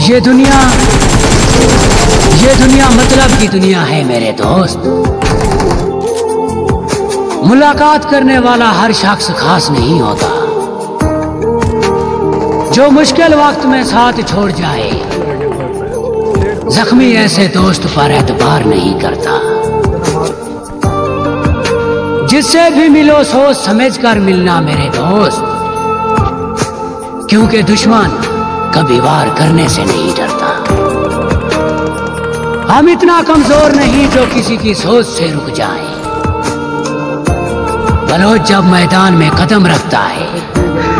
ये दुनिया ये दुनिया मतलब की दुनिया है मेरे दोस्त। मुलाकात करने वाला हर शख्स खास नहीं होता। जो मुश्किल वक्त में साथ छोड़ जाए, जख्मी ऐसे दोस्त पर एतबार नहीं करता। जिससे भी मिलो, सोच समझ कर मिलना मेरे दोस्त। क्योंकि दुश्मन कभी वार करने से नहीं डरता। हम इतना कमज़ोर नहीं जो किसी की सोच से रुक जाए। बलोच जब मैदान में कदम रखता है